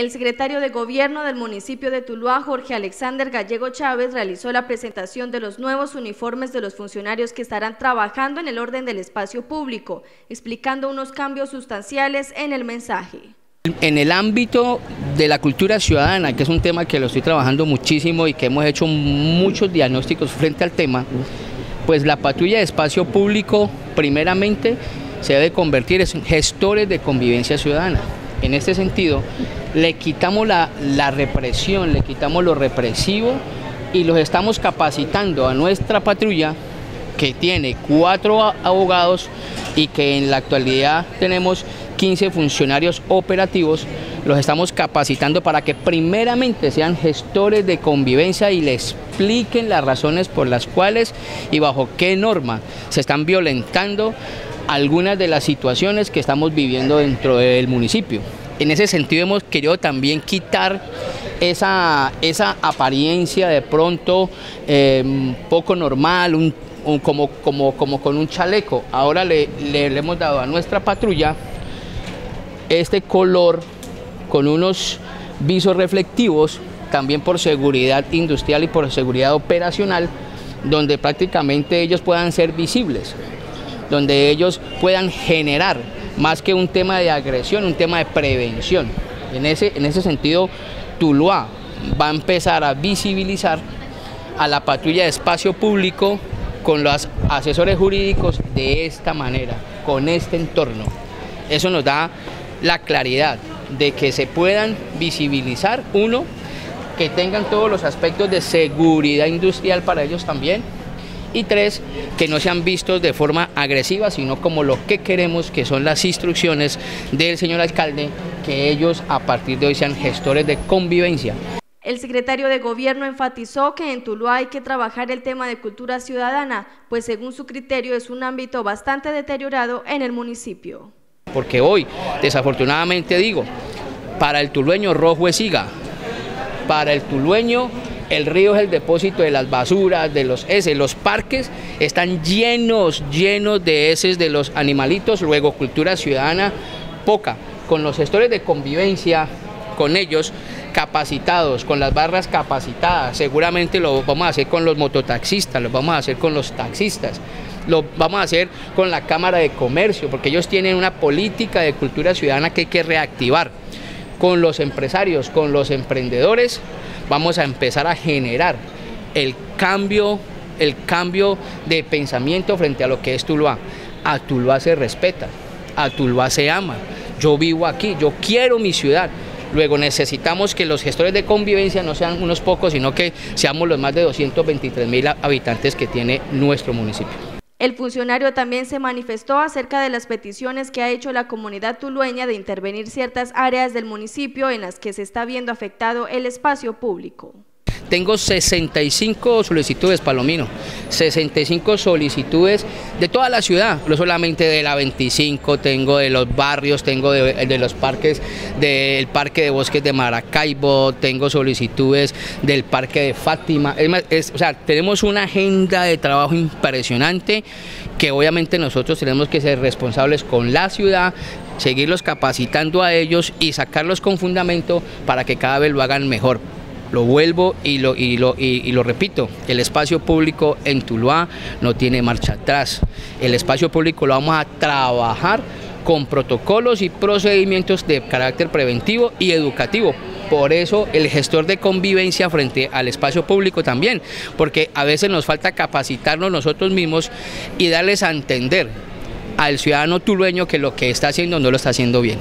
El secretario de Gobierno del municipio de Tuluá, Jorge Alexander Gallego Chávez, realizó la presentación de los nuevos uniformes de los funcionarios que estarán trabajando en el orden del espacio público, explicando unos cambios sustanciales en el mensaje. En el ámbito de la cultura ciudadana, que es un tema que lo estoy trabajando muchísimo y que hemos hecho muchos diagnósticos frente al tema, pues la patrulla de espacio público primeramente se debe convertir en gestores de convivencia ciudadana. En este sentido, le quitamos la, represión, le quitamos lo represivo y los estamos capacitando a nuestra patrulla que tiene cuatro abogados y que en la actualidad tenemos 15 funcionarios operativos, los estamos capacitando para que primeramente sean gestores de convivencia y le expliquen las razones por las cuales y bajo qué norma se están violentando algunas de las situaciones que estamos viviendo dentro del municipio. En ese sentido hemos querido también quitar esa, esa apariencia de pronto eh, poco normal, como, como, como, con un chaleco. Ahora le, le, hemos dado a nuestra patrulla este color con unos visos reflectivos, también por seguridad industrial y por seguridad operacional, donde prácticamente ellos puedan ser visibles donde ellos puedan generar más que un tema de agresión, un tema de prevención. En ese, en ese sentido, Tuluá va a empezar a visibilizar a la patrulla de espacio público con los asesores jurídicos de esta manera, con este entorno. Eso nos da la claridad de que se puedan visibilizar, uno, que tengan todos los aspectos de seguridad industrial para ellos también, y tres, que no sean vistos de forma agresiva, sino como lo que queremos, que son las instrucciones del señor alcalde, que ellos a partir de hoy sean gestores de convivencia. El secretario de Gobierno enfatizó que en Tuluá hay que trabajar el tema de cultura ciudadana, pues según su criterio es un ámbito bastante deteriorado en el municipio. Porque hoy, desafortunadamente digo, para el tulueño rojo es siga, para el tulueño el río es el depósito de las basuras, de los heces, los parques están llenos, llenos de heces de los animalitos, luego cultura ciudadana poca, con los gestores de convivencia, con ellos capacitados, con las barras capacitadas, seguramente lo vamos a hacer con los mototaxistas, lo vamos a hacer con los taxistas, lo vamos a hacer con la Cámara de Comercio, porque ellos tienen una política de cultura ciudadana que hay que reactivar con los empresarios, con los emprendedores, vamos a empezar a generar el cambio, el cambio de pensamiento frente a lo que es Tuluá. A Tuluá se respeta, a Tuluá se ama. Yo vivo aquí, yo quiero mi ciudad. Luego necesitamos que los gestores de convivencia no sean unos pocos, sino que seamos los más de 223 mil habitantes que tiene nuestro municipio. El funcionario también se manifestó acerca de las peticiones que ha hecho la comunidad tulueña de intervenir ciertas áreas del municipio en las que se está viendo afectado el espacio público. Tengo 65 solicitudes, Palomino, 65 solicitudes de toda la ciudad, no solamente de la 25, tengo de los barrios, tengo de, los parques, del Parque de Bosques de Maracaibo, tengo solicitudes del Parque de Fátima. Es o sea, tenemos una agenda de trabajo impresionante que obviamente nosotros tenemos que ser responsables con la ciudad, seguirlos capacitando a ellos y sacarlos con fundamento para que cada vez lo hagan mejor. Lo vuelvo y lo, y lo, y, lo repito, el espacio público en Tuluá no tiene marcha atrás. El espacio público lo vamos a trabajar con protocolos y procedimientos de carácter preventivo y educativo. Por eso el gestor de convivencia frente al espacio público también, porque a veces nos falta capacitarnos nosotros mismos y darles a entender al ciudadano tulueño que lo que está haciendo no lo está haciendo bien.